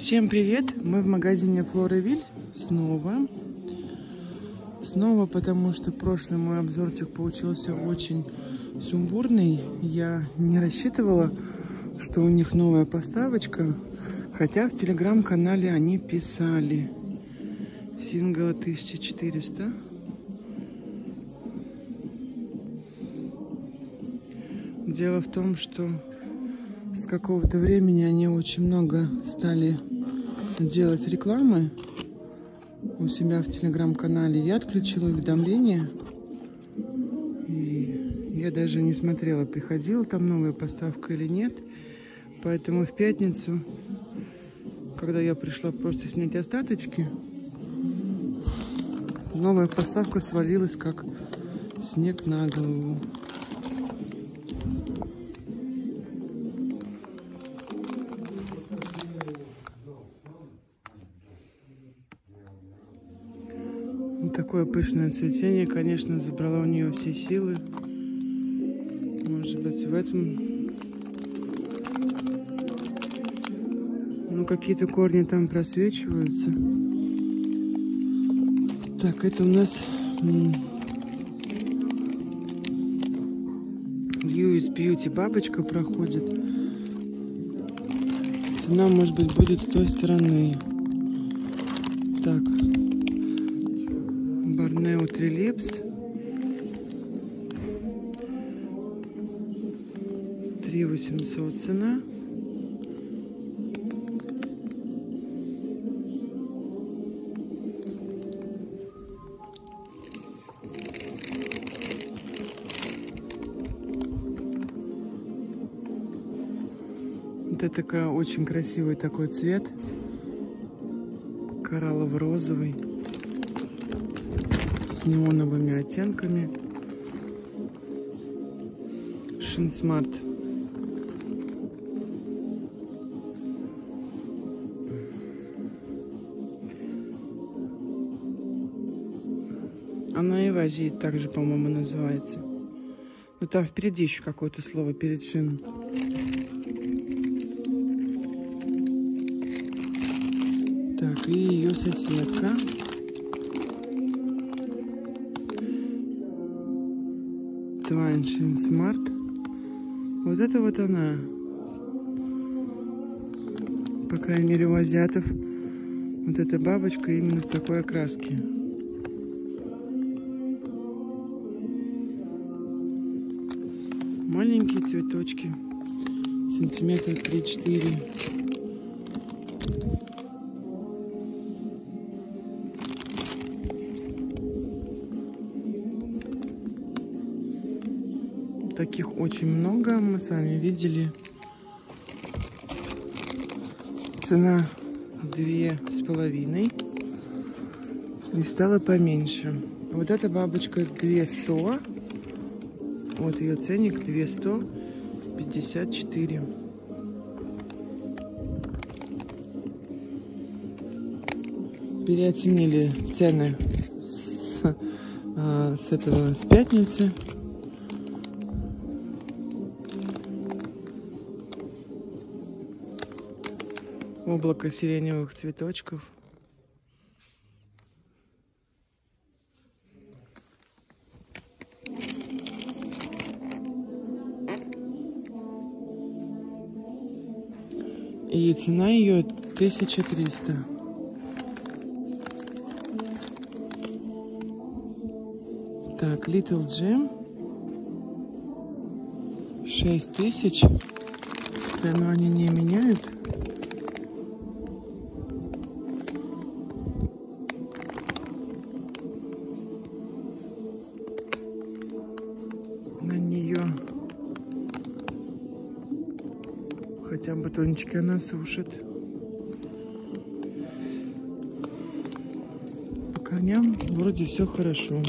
Всем привет! Мы в магазине Флоровиль снова. Снова, потому что прошлый мой обзорчик получился очень сумбурный. Я не рассчитывала, что у них новая поставочка. Хотя в телеграм-канале они писали. Сингл 1400. Дело в том, что с какого-то времени они очень много стали делать рекламы у себя в телеграм-канале. Я отключила уведомления. И я даже не смотрела, приходила там новая поставка или нет. Поэтому в пятницу, когда я пришла просто снять остаточки, новая поставка свалилась как снег на голову. Такое пышное цветение, конечно, забрала у нее все силы. Может быть, в этом... Ну, какие-то корни там просвечиваются. Так, это у нас... Льюис Бьюти бабочка проходит. Цена, может быть, будет с той стороны. Так, Неутрилипс. 3 800 цена. Это такая очень красивый такой цвет. Кораллово-розовый неоновыми оттенками. Шинсмарт. Она Азии также, по-моему, называется. Но там впереди еще какое-то слово перед шин. Так, и ее соседка. Twine Smart. Вот это вот она. По крайней мере у азиатов вот эта бабочка именно в такой окраске. Маленькие цветочки. Сантиметра 3-4. Таких очень много. Мы с вами видели. Цена две с половиной. И стала поменьше. Вот эта бабочка 200. Вот ее ценник 254. Переоценили цены с, а, с этого с пятницы. Облако сиреневых цветочков. И цена ее 1300. Так, Little Jim 6000. Цену они не меняют. Хотя батончики она сушит. По корням вроде все хорошо.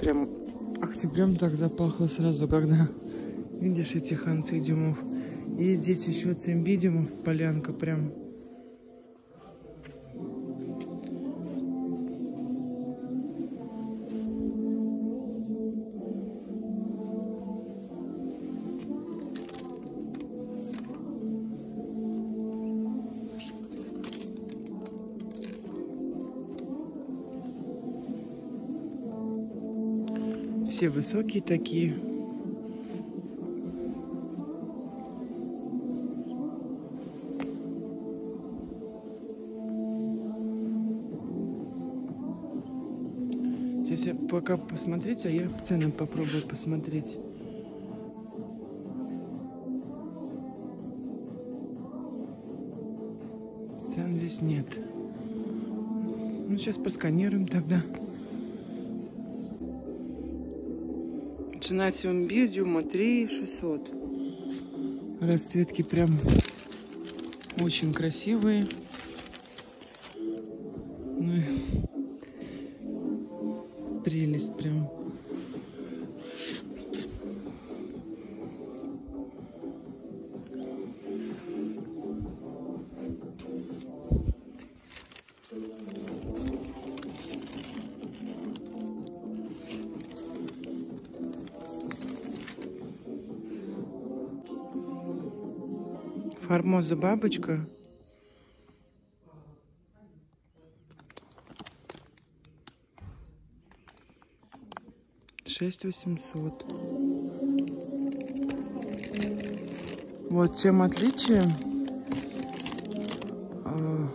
Прям октябрем так запахло сразу, когда видишь этих анцидиумов. И здесь еще цимбидиумов, полянка прям Все высокие такие. Сейчас я пока посмотрите, а я цены попробую посмотреть. Цен здесь нет. Ну, сейчас посканируем тогда. Цена биодиума 3 600. Расцветки прям очень красивые. Формоза бабочка. Шесть восемьсот. Вот чем отличие э,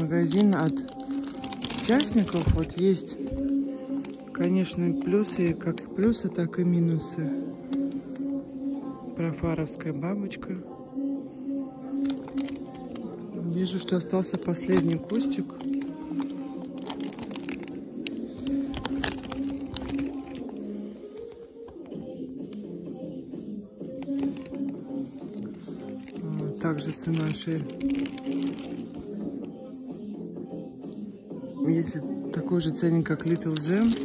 магазин от участников. Вот есть, конечно, плюсы, как плюсы, так и минусы. Профаровская бабочка. Вижу, что остался последний кустик. Также цена шеи. Если такой же ценник, как Little Gem,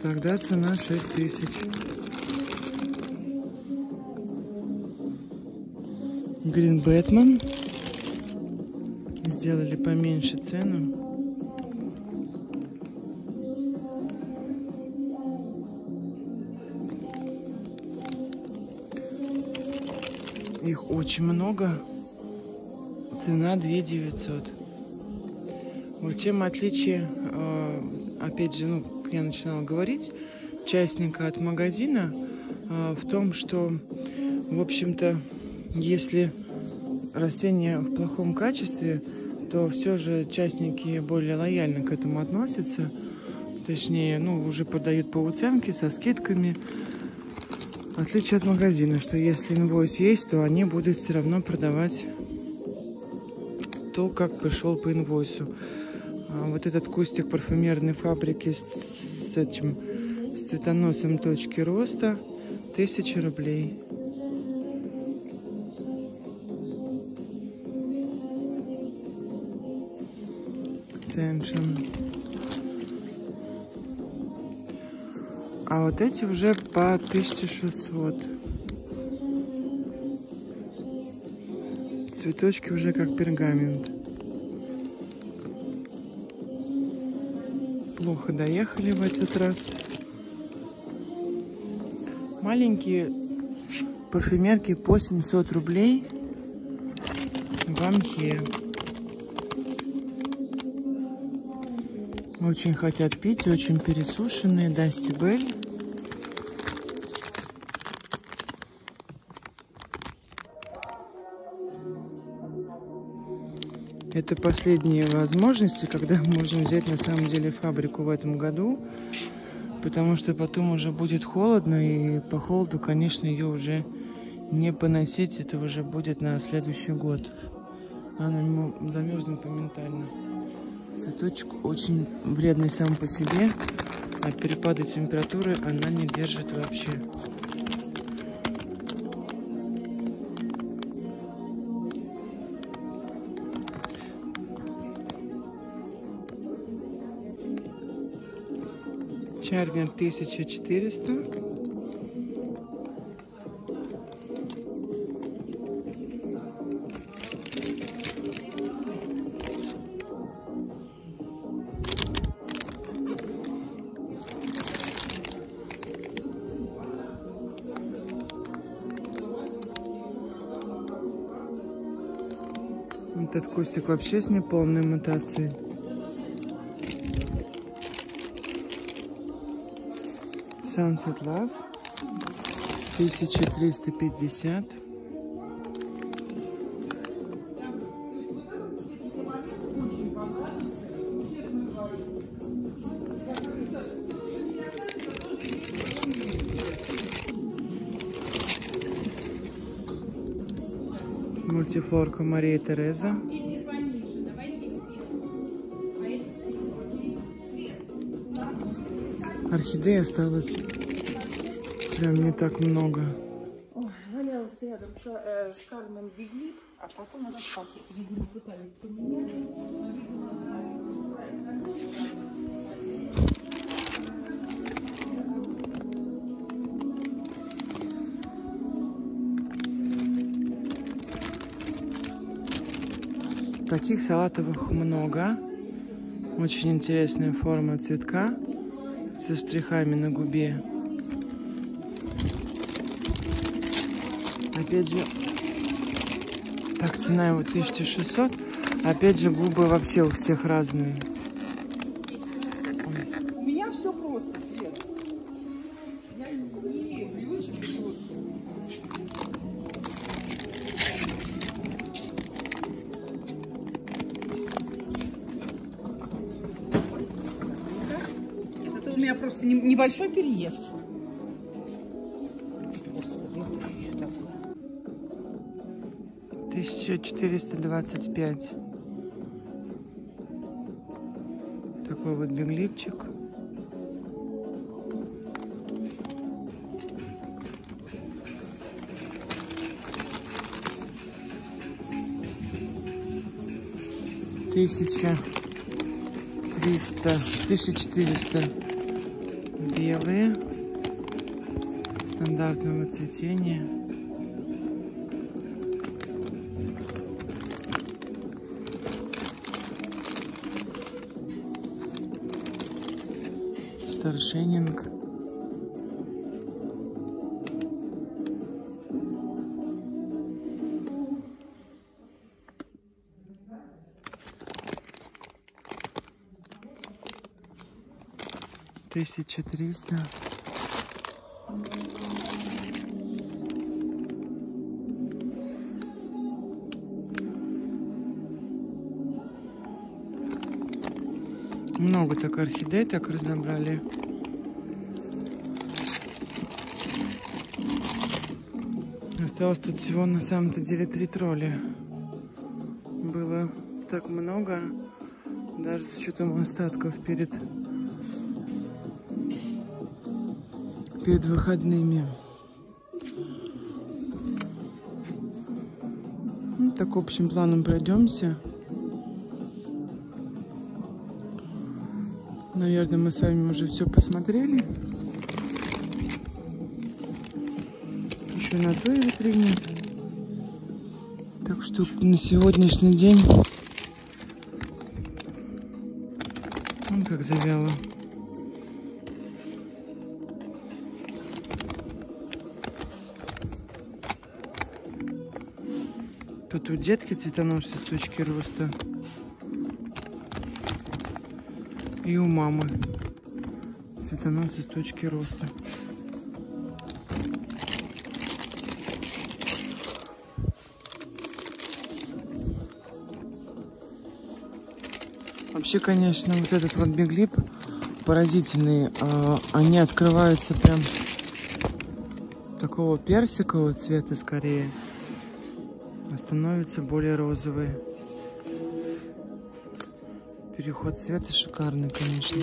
тогда цена 6000. Green Batman сделали поменьше цену. Их очень много. Цена 2 900. Вот чем отличие, э, опять же, ну, я начинала говорить, частника от магазина э, в том, что, в общем-то, если растение в плохом качестве, то все же частники более лояльно к этому относятся. Точнее, ну, уже подают по уценке со скидками. Отличие от магазина, что если инвойс есть, то они будут все равно продавать то, как пришел по инвойсу. А вот этот кустик парфюмерной фабрики с, с этим с цветоносом точки роста 1000 рублей. Ascension. А вот эти уже по 1600. Цветочки уже как пергамент. Плохо доехали в этот раз. Маленькие парфюмерки по 700 рублей в Амхе. Очень хотят пить, очень пересушенные. Дасти Белль. Это последние возможности, когда можем взять на самом деле фабрику в этом году. Потому что потом уже будет холодно, и по холоду, конечно, ее уже не поносить. Это уже будет на следующий год. Она замерзнет моментально. Цветочек очень вредный сам по себе. От перепада температуры она не держит вообще. Чарвер 1400. Кустик вообще с неполной мутацией. Sunset Love. 1350. Мультифлорка Мария Тереза. Орхидей осталось прям не так много. Ой, валялась рядом с, э, с Кармен Биглип, а потом она спасла. Биглип пытались поменять. Таких салатовых много. Очень интересная форма цветка со штрихами на губе. Опять же, так, цена его 1600. Опять же, губы вообще у всех разные. Меня просто не- небольшой переезд. Это что такое? 1425. Такой вот беглипчик. Тысяча триста, тысяча четыреста белые стандартного цветения. Старшенинг. Тысяча триста. Много так орхидей так разобрали. Осталось тут всего на самом-то деле три тролля. Было так много, даже с учетом остатков перед, перед выходными. Ну, так общим планом пройдемся. Наверное, мы с вами уже все посмотрели. Еще на той витрине. Так что на сегодняшний день... Он как завяло. Тут детки цветоносцы с точки роста. И у мамы цветоносцы с точки роста. Вообще, конечно, вот этот вот биглип поразительный. А, Они открываются прям такого персикового цвета скорее. Становятся более розовые. Переход цвета шикарный, конечно.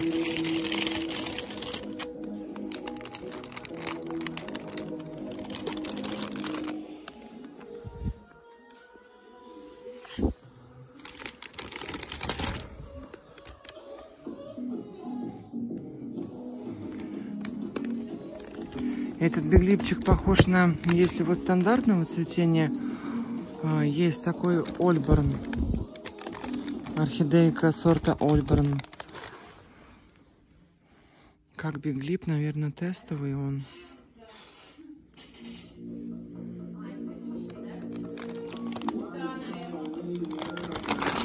Этот беглипчик похож на, если вот стандартного цветения, есть такой Ольборн. Орхидейка сорта Ольборн. Как биглип, наверное, тестовый он.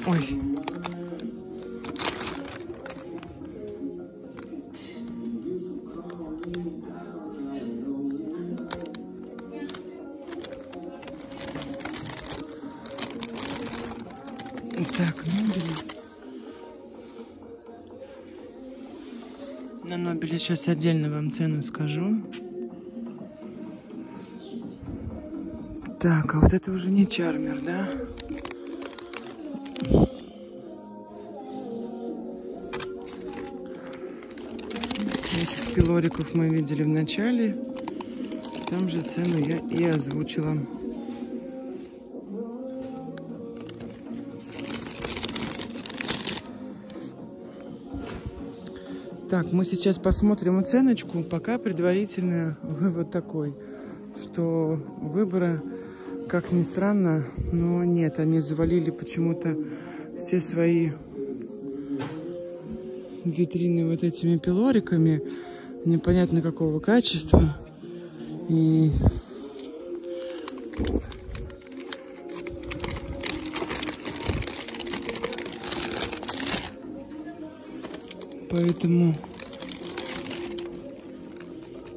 Ой. Так, Нобель. На Нобеле сейчас отдельно вам цену скажу. Так, а вот это уже не чармер, да? Этих пилориков мы видели в начале. Там же цену я и озвучила. Так, мы сейчас посмотрим оценочку. Пока предварительный вывод такой, что выбора, как ни странно, но нет, они завалили почему-то все свои витрины вот этими пилориками непонятно какого качества. И поэтому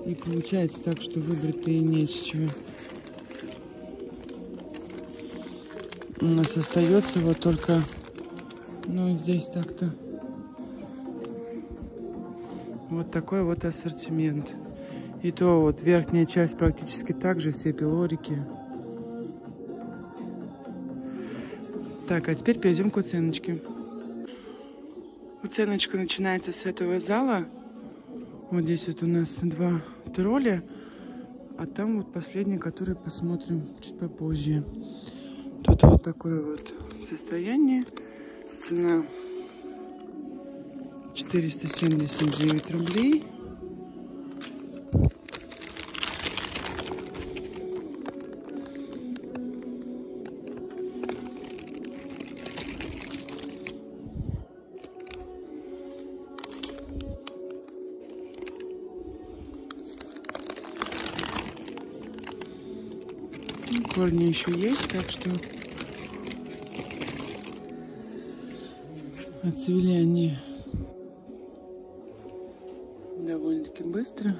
и получается так, что выбрать-то и не с чего. У нас остается вот только, ну, здесь так-то вот такой вот ассортимент. И то вот верхняя часть практически так же, все пилорики. Так, а теперь перейдем к оценочке. Оценочка начинается с этого зала. Вот здесь вот у нас два тролля. А там вот последний, который посмотрим чуть попозже. Тут вот такое вот состояние. Цена 479 рублей. Корни еще есть, так что отцвели они довольно-таки быстро.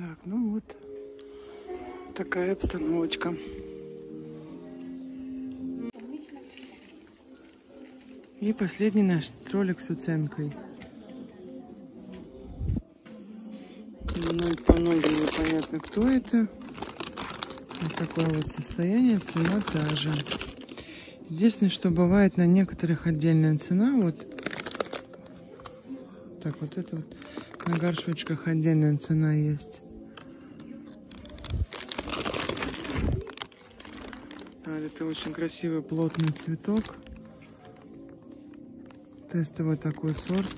Так, ну вот такая обстановочка. И последний наш ролик с уценкой. Ну, по ноге непонятно, кто это. Вот такое вот состояние, цена та же. Единственное, что бывает на некоторых отдельная цена. Вот так вот это вот на горшочках отдельная цена есть. А, это очень красивый плотный цветок. Тестовый такой сорт.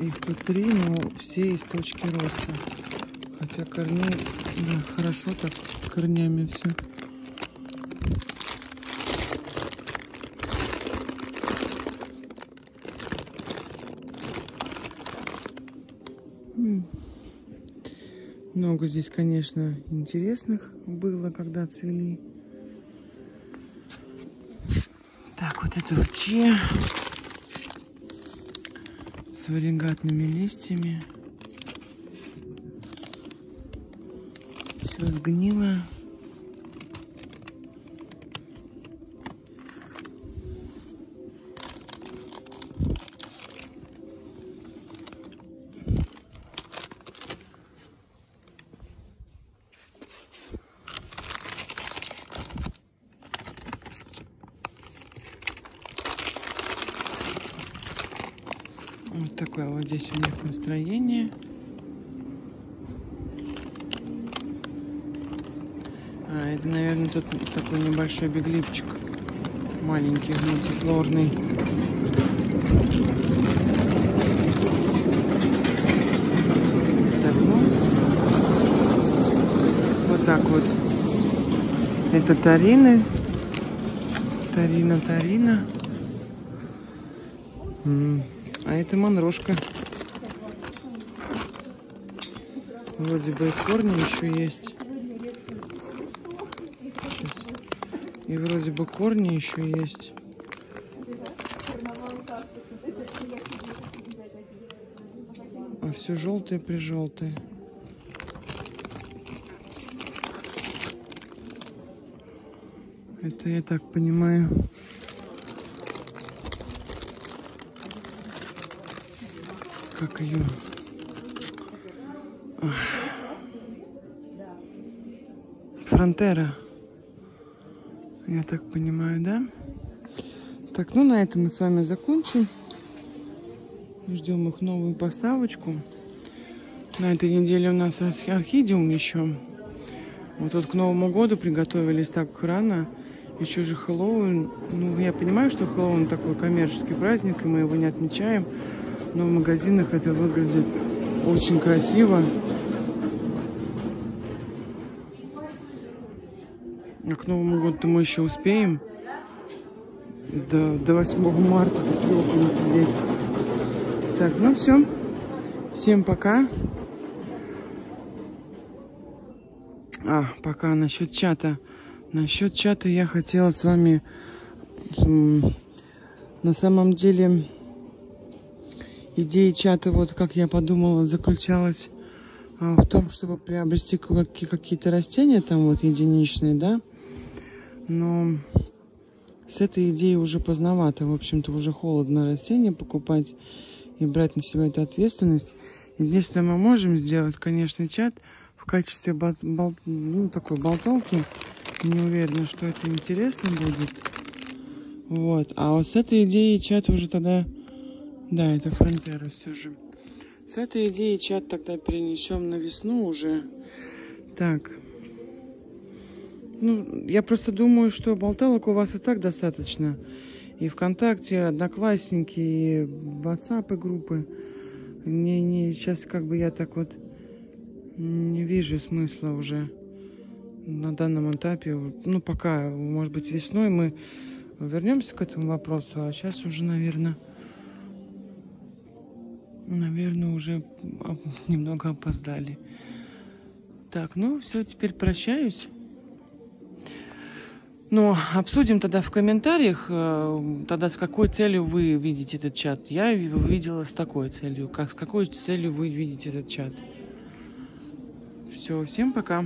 Их тут три, но все из точки роста. Хотя корней, да, хорошо так корнями все. Много здесь, конечно, интересных было, когда цвели. Так, вот это че с варигатными листьями. Все сгнило. Вот такое вот здесь у них настроение. А, это, наверное, тут такой небольшой беглипчик. Маленький, мультифлорный. Так, ну. Вот так вот Это Тарины. Тарина, Тарина. М, А это Монрошка. Вроде бы и корни еще есть. Щас. И вроде бы корни еще есть. А все желтые прижелтые. Это я так понимаю. Как ее? Фронтера. Я так понимаю, да? Так, ну на этом мы с вами закончим. Ждем их новую поставочку. На этой неделе у нас орх- орхидеум еще. Вот тут к Новому году приготовились так рано. Еще же Хэллоуин. Ну, я понимаю, что Хэллоуин такой коммерческий праздник, и мы его не отмечаем. Но в магазинах это выглядит очень красиво. А к Новому году мы еще успеем. До, до 8 марта до съемками сидеть. Так, ну все. Всем пока. А, пока насчет чата. Насчет чата я хотела с вами на самом деле идея чата, вот как я подумала, заключалась а, в том, чтобы приобрести какие- какие-то растения там вот единичные, да. Но с этой идеей уже поздновато. В общем-то, уже холодно растения покупать и брать на себя эту ответственность. Единственное, мы можем сделать, конечно, чат в качестве бол- бол- ну, такой болталки. Не уверена, что это интересно будет. Вот. А вот с этой идеей чат уже тогда... Да, это фронтера все же. С этой идеей чат тогда перенесем на весну уже. Так. Ну, я просто думаю, что болталок у вас и так достаточно. И ВКонтакте, Одноклассники, и WhatsApp и группы. Не, не, сейчас как бы я так вот не вижу смысла уже на данном этапе. Ну, пока, может быть, весной мы вернемся к этому вопросу, а сейчас уже, наверное, наверное, уже немного опоздали. Так, ну все, теперь прощаюсь. Ну, обсудим тогда в комментариях, э, тогда с какой целью вы видите этот чат. Я его видела с такой целью. Как, с какой целью вы видите этот чат. Все, всем пока.